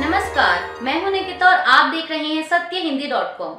नमस्कार, मैं हूँ निकिता और आप देख रहे हैं सत्य हिंदी डॉट कॉम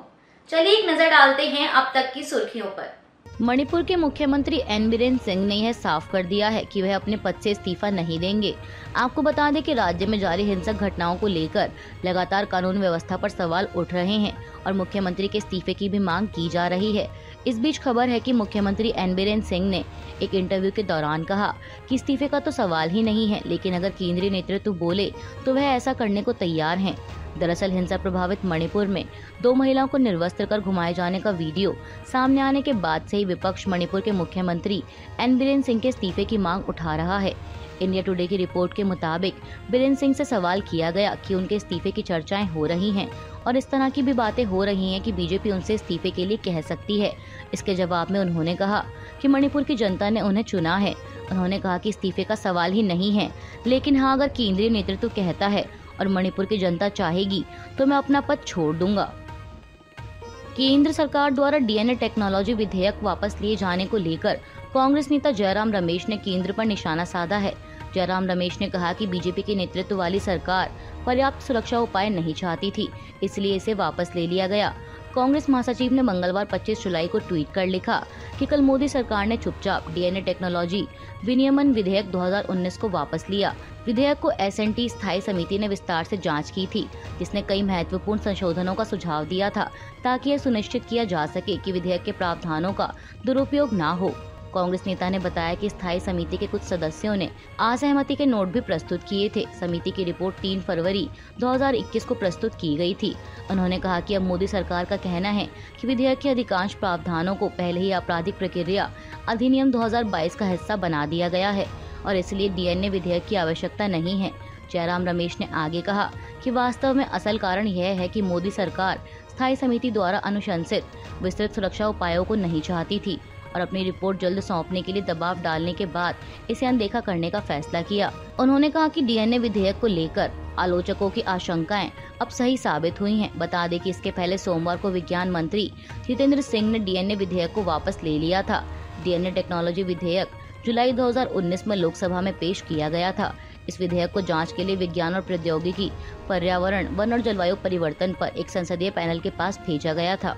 चलिए एक नज़र डालते हैं अब तक की सुर्खियों पर। मणिपुर के मुख्यमंत्री एन बीरेन सिंह ने यह साफ़ कर दिया है कि वह अपने पद से इस्तीफा नहीं देंगे। आपको बता दें कि राज्य में जारी हिंसक घटनाओं को लेकर लगातार कानून व्यवस्था पर सवाल उठ रहे हैं और मुख्यमंत्री के इस्तीफे की भी मांग की जा रही है। इस बीच खबर है कि मुख्यमंत्री एन बीरेन सिंह ने एक इंटरव्यू के दौरान कहा कि इस्तीफे का तो सवाल ही नहीं है, लेकिन अगर केंद्रीय नेतृत्व बोले तो वह ऐसा करने को तैयार हैं। दरअसल हिंसा प्रभावित मणिपुर में दो महिलाओं को निर्वस्त्र कर घुमाए जाने का वीडियो सामने आने के बाद से ही विपक्ष मणिपुर के मुख्यमंत्री एन बीरेन सिंह के इस्तीफे की मांग उठा रहा है। इंडिया टुडे की रिपोर्ट के मुताबिक बीरेन सिंह से सवाल किया गया कि उनके इस्तीफे की चर्चाएँ हो रही हैं और इस तरह की भी बातें हो रही हैं कि बीजेपी उनसे इस्तीफे के लिए कह सकती है। इसके जवाब में उन्होंने कहा कि मणिपुर की जनता ने उन्हें चुना है। उन्होंने कहा कि इस्तीफे का सवाल ही नहीं है। लेकिन हाँ अगर केंद्रीय नेतृत्व कहता है और मणिपुर की जनता चाहेगी तो मैं अपना पद छोड़ दूँगा। केंद्र सरकार द्वारा डीएनए टेक्नोलॉजी विधेयक वापस लिए जाने को लेकर कांग्रेस नेता जयराम रमेश ने केंद्र पर निशाना साधा है। जयराम रमेश ने कहा कि बीजेपी के नेतृत्व वाली सरकार पर्याप्त सुरक्षा उपाय नहीं चाहती थी, इसलिए इसे वापस ले लिया गया। कांग्रेस महासचिव ने मंगलवार 25 जुलाई को ट्वीट कर लिखा कि कल मोदी सरकार ने चुपचाप डीएनए टेक्नोलॉजी विनियमन विधेयक 2019 को वापस लिया। विधेयक को एसएनटी स्थायी समिति ने विस्तार से जाँच की थी, जिसने कई महत्वपूर्ण संशोधनों का सुझाव दिया था, ताकि यह सुनिश्चित किया जा सके कि विधेयक के प्रावधानों का दुरुपयोग न हो। कांग्रेस नेता ने बताया कि स्थायी समिति के कुछ सदस्यों ने असहमति के नोट भी प्रस्तुत किए थे। समिति की रिपोर्ट 3 फरवरी 2021 को प्रस्तुत की गई थी। उन्होंने कहा कि अब मोदी सरकार का कहना है कि विधेयक के अधिकांश प्रावधानों को पहले ही आपराधिक प्रक्रिया अधिनियम 2022 का हिस्सा बना दिया गया है और इसलिए डीएनए विधेयक की आवश्यकता नहीं है। जयराम रमेश ने आगे कहा कि वास्तव में असल कारण यह है कि मोदी सरकार स्थायी समिति द्वारा अनुशंसित विस्तृत सुरक्षा उपायों को नहीं चाहती थी। और अपनी रिपोर्ट जल्द सौंपने के लिए दबाव डालने के बाद इसे अनदेखा करने का फैसला किया। उन्होंने कहा कि डीएनए विधेयक को लेकर आलोचकों की आशंकाएँ अब सही साबित हुई हैं। बता दें कि इसके पहले सोमवार को विज्ञान मंत्री जितेंद्र सिंह ने डीएनए विधेयक को वापस ले लिया था। डीएनए टेक्नोलॉजी विधेयक जुलाई 2019 में लोकसभा में पेश किया गया था। इस विधेयक को जाँच के लिए विज्ञान और प्रौद्योगिकी, पर्यावरण, वन और जलवायु परिवर्तन पर एक संसदीय पैनल के पास भेजा गया था।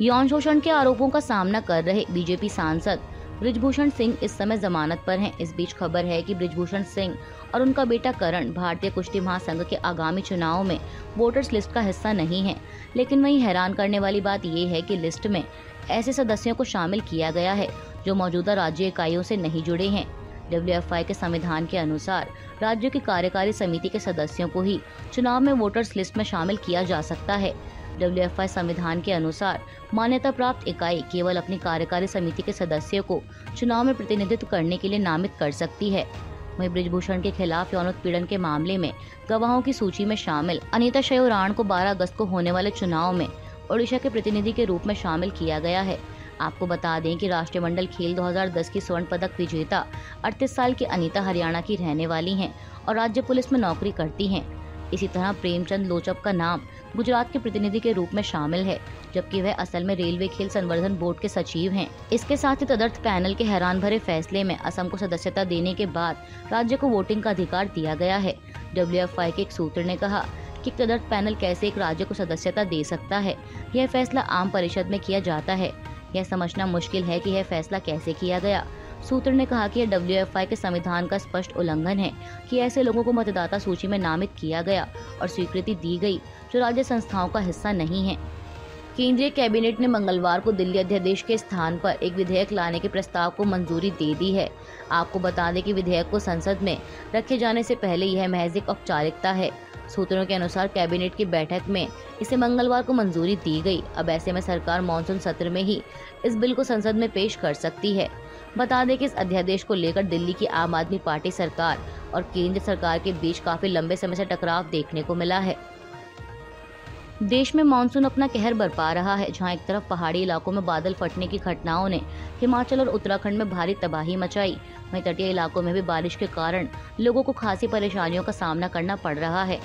यौन शोषण के आरोपों का सामना कर रहे बीजेपी सांसद ब्रिजभूषण सिंह इस समय जमानत पर हैं। इस बीच खबर है कि ब्रिजभूषण सिंह और उनका बेटा करण भारतीय कुश्ती महासंघ के आगामी चुनाव में वोटर्स लिस्ट का हिस्सा नहीं है। लेकिन वहीं हैरान करने वाली बात ये है कि लिस्ट में ऐसे सदस्यों को शामिल किया गया है जो मौजूदा राज्य इकाइयों से नहीं जुड़े हैं। डब्ल्यू के संविधान के अनुसार राज्य की कार्यकारी समिति के सदस्यों को ही चुनाव में वोटर्स लिस्ट में शामिल किया जा सकता है। डब्ल्यूएफआई संविधान के अनुसार मान्यता प्राप्त इकाई केवल अपनी कार्यकारी समिति के सदस्यों को चुनाव में प्रतिनिधित्व करने के लिए नामित कर सकती है। वहीं ब्रिजभूषण के खिलाफ यौन उत्पीड़न के मामले में गवाहों की सूची में शामिल अनिता शयोराण को 12 अगस्त को होने वाले चुनाव में ओडिशा के प्रतिनिधि के रूप में शामिल किया गया है। आपको बता दें कि राष्ट्रीय मंडल खेल 2010 की स्वर्ण पदक विजेता 38 साल की अनीता हरियाणा की रहने वाली हैं और राज्य पुलिस में नौकरी करती हैं। इसी तरह प्रेमचंद लोचप का नाम गुजरात के प्रतिनिधि के रूप में शामिल है, जबकि वह असल में रेलवे खेल संवर्धन बोर्ड के सचिव हैं। इसके साथ ही तदर्थ पैनल के हैरान भरे फैसले में असम को सदस्यता देने के बाद राज्य को वोटिंग का अधिकार दिया गया है। डब्ल्यूएफआई के एक सूत्र ने कहा कि तदर्थ पैनल कैसे एक राज्य को सदस्यता दे सकता है, यह फैसला आम परिषद में किया जाता है। यह समझना मुश्किल है कि यह फैसला कैसे किया गया। सूत्र ने कहा कि यह डब्ल्यू के संविधान का स्पष्ट उल्लंघन है कि ऐसे लोगों को मतदाता सूची में नामित किया गया और स्वीकृति दी गई, जो राज्य संस्थाओं का हिस्सा नहीं है। केंद्रीय कैबिनेट ने मंगलवार को दिल्ली अध्यादेश के स्थान पर एक विधेयक लाने के प्रस्ताव को मंजूरी दे दी है। आपको बता दें कि विधेयक को संसद में रखे जाने से पहले यह महज एक औपचारिकता है। सूत्रों के अनुसार कैबिनेट की बैठक में इसे मंगलवार को मंजूरी दी गई। अब ऐसे में सरकार मानसून सत्र में ही इस बिल को संसद में पेश कर सकती है। बता दें कि इस अध्यादेश को लेकर दिल्ली की आम आदमी पार्टी सरकार और केंद्र सरकार के बीच काफ़ी लंबे समय से टकराव देखने को मिला है। देश में मानसून अपना कहर बरपा रहा है, जहाँ एक तरफ़ पहाड़ी इलाकों में बादल फटने की घटनाओं ने हिमाचल और उत्तराखंड में भारी तबाही मचाई। वहीं तटीय इलाकों में भी बारिश के कारण लोगों को खासी परेशानियों का सामना करना पड़ रहा है।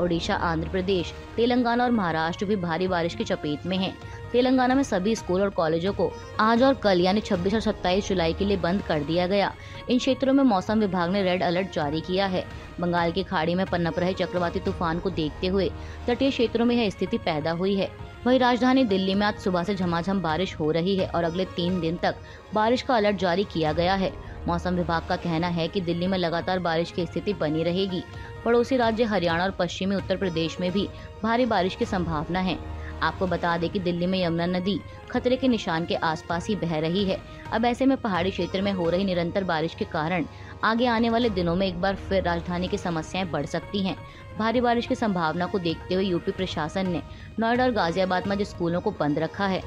ओडिशा आंध्र प्रदेश, तेलंगाना और महाराष्ट्र भी भारी बारिश की चपेट में हैं। तेलंगाना में सभी स्कूल और कॉलेजों को आज और कल, यानी 26 और 27 जुलाई के लिए बंद कर दिया गया। इन क्षेत्रों में मौसम विभाग ने रेड अलर्ट जारी किया है। बंगाल की खाड़ी में पन्नप रहे चक्रवाती तूफ़ान को देखते हुए तटीय क्षेत्रों में यह स्थिति पैदा हुई है। वही राजधानी दिल्ली में आज सुबह से झमाझम बारिश हो रही है और अगले तीन दिन तक बारिश का अलर्ट जारी किया गया है। मौसम विभाग का कहना है कि दिल्ली में लगातार बारिश की स्थिति बनी रहेगी। पड़ोसी राज्य हरियाणा और पश्चिमी उत्तर प्रदेश में भी भारी बारिश की संभावना है। आपको बता दें कि दिल्ली में यमुना नदी खतरे के निशान के आसपास ही बह रही है। अब ऐसे में पहाड़ी क्षेत्र में हो रही निरंतर बारिश के कारण आगे आने वाले दिनों में एक बार फिर राजधानी की समस्याएँ बढ़ सकती हैं। भारी बारिश की संभावना को देखते हुए यूपी प्रशासन ने नोएडा और गाजियाबाद में जो स्कूलों को बंद रखा है।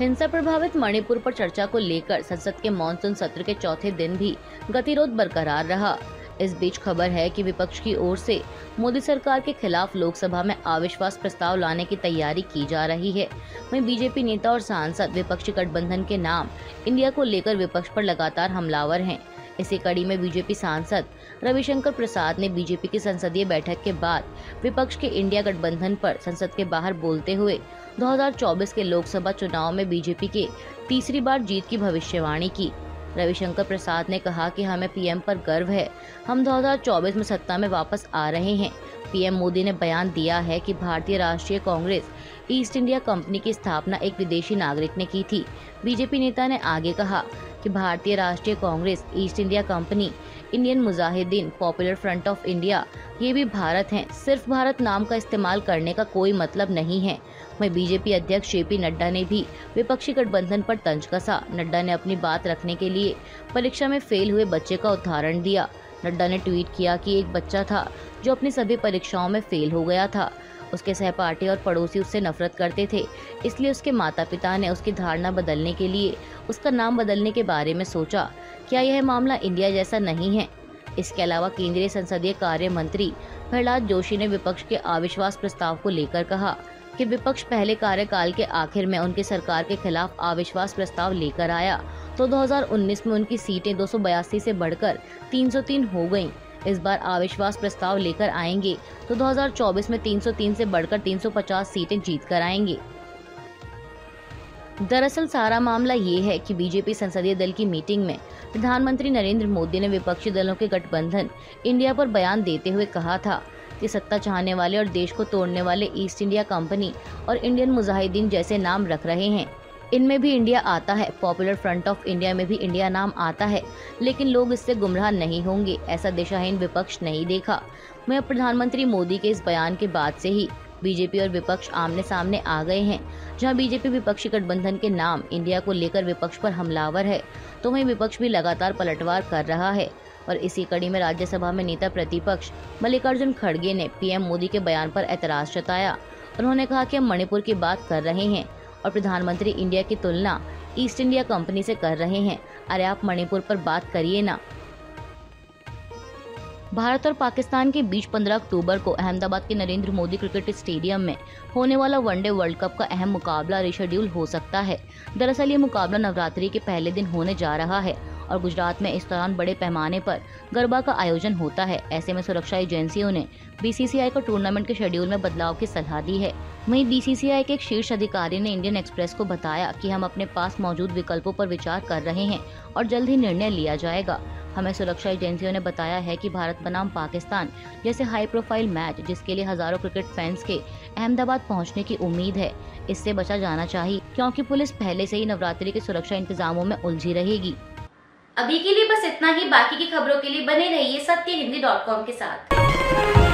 हिंसा प्रभावित मणिपुर पर चर्चा को लेकर संसद के मानसून सत्र के चौथे दिन भी गतिरोध बरकरार रहा। इस बीच खबर है कि विपक्ष की ओर से मोदी सरकार के खिलाफ लोकसभा में अविश्वास प्रस्ताव लाने की तैयारी की जा रही है। वहीं बीजेपी नेता और सांसद विपक्षी गठबंधन के नाम इंडिया को लेकर विपक्ष पर लगातार हमलावर हैं। इसी कड़ी में बीजेपी सांसद रविशंकर प्रसाद ने बीजेपी की संसदीय बैठक के बाद विपक्ष के इंडिया गठबंधन पर संसद के बाहर बोलते हुए 2024 के लोकसभा चुनाव में बीजेपी के तीसरी बार जीत की भविष्यवाणी की। रविशंकर प्रसाद ने कहा कि हमें पीएम पर गर्व है। हम 2024 में सत्ता में वापस आ रहे हैं। पीएम मोदी ने बयान दिया है कि भारतीय राष्ट्रीय कांग्रेस ईस्ट इंडिया कंपनी की स्थापना एक विदेशी नागरिक ने की थी। बीजेपी नेता ने आगे कहा कि भारतीय राष्ट्रीय Congress, East India Company, Indian Mujahideen, popular front of India, ये भी भारत हैं। सिर्फ़ भारत नाम का इस्तेमाल करने का कोई मतलब नहीं है। वहीं बीजेपी अध्यक्ष जेपी नड्डा ने भी विपक्षी गठबंधन पर तंज कसा। नड्डा ने अपनी बात रखने के लिए परीक्षा में फेल हुए बच्चे का उदाहरण दिया। नड्डा ने ट्वीट किया कि एक बच्चा था जो अपनी सभी परीक्षाओं में फेल हो गया था। उसके सहपाठी और पड़ोसी उससे नफरत करते थे, इसलिए उसके माता पिता ने उसकी धारणा बदलने के लिए उसका नाम बदलने के बारे में सोचा, क्या यह मामला इंडिया जैसा नहीं है? इसके अलावा केंद्रीय संसदीय कार्य मंत्री प्रहलाद जोशी ने विपक्ष के अविश्वास प्रस्ताव को लेकर कहा कि विपक्ष पहले कार्यकाल के आखिर में उनकी सरकार के खिलाफ अविश्वास प्रस्ताव लेकर आया तो 2019 में उनकी सीटें दो से बढ़कर 303 हो गई इस बार अविश्वास प्रस्ताव लेकर आएँगे। तो 2024 में 303 से बढ़कर 350 सीटें जीत कर आएँगे। दरअसल सारा मामला ये है कि बीजेपी संसदीय दल की मीटिंग में प्रधानमंत्री नरेंद्र मोदी ने विपक्षी दलों के गठबंधन इंडिया पर बयान देते हुए कहा था कि सत्ता चाहने वाले और देश को तोड़ने वाले ईस्ट इंडिया कंपनी और इंडियन मुजाहिदीन जैसे नाम रख रहे हैं। इनमें भी इंडिया आता है। पॉपुलर फ्रंट ऑफ़ इंडिया में भी इंडिया नाम आता है। लेकिन लोग इससे गुमराह नहीं होंगे, ऐसा दिशाहीन विपक्ष नहीं देखा। मैं प्रधानमंत्री मोदी के इस बयान के बाद से ही बीजेपी और विपक्ष आमने सामने आ गए हैं, जहाँ बीजेपी विपक्षी गठबंधन के नाम इंडिया को लेकर विपक्ष पर हमलावर है। तो वहीं विपक्ष भी लगातार पलटवार कर रहा है। और इसी कड़ी में राज्यसभा में नेता प्रतिपक्ष मल्लिकार्जुन खड़गे ने पीएम मोदी के बयान पर एतराज़ जताया। उन्होंने कहा कि हम मणिपुर की बात कर रहे हैं। और प्रधानमंत्री इंडिया की तुलना ईस्ट इंडिया कंपनी से कर रहे हैं। अरे आप मणिपुर पर बात करिए ना। भारत और पाकिस्तान के बीच 15 अक्टूबर को अहमदाबाद के नरेंद्र मोदी क्रिकेट स्टेडियम में होने वाला वनडे वर्ल्ड कप का अहम मुकाबला रिशेड्यूल हो सकता है। दरअसल ये मुकाबला नवरात्रि के पहले दिन होने जा रहा है और गुजरात में इस दौरान बड़े पैमाने पर गरबा का आयोजन होता है। ऐसे में सुरक्षा एजेंसियों ने बीसीसीआई को टूर्नामेंट के शेड्यूल में बदलाव की सलाह दी है। वहीं बीसीसीआई के एक शीर्ष अधिकारी ने इंडियन एक्सप्रेस को बताया कि हम अपने पास मौजूद विकल्पों पर विचार कर रहे हैं और जल्द ही निर्णय लिया जाएगा। हमें सुरक्षा एजेंसियों ने बताया है कि भारत बनाम पाकिस्तान जैसे हाई प्रोफ़ाइल मैच जिसके लिए हज़ारों क्रिकेट फैंस के अहमदाबाद पहुँचने की उम्मीद है। इससे बचा जाना चाहिए, क्योंकि पुलिस पहले से ही नवरात्रि के सुरक्षा इंतजामों में उलझी रहेगी। अभी के लिए बस इतना ही। बाकी की खबरों के लिए बने रहिए सत्य हिंदी डॉट कॉम के साथ।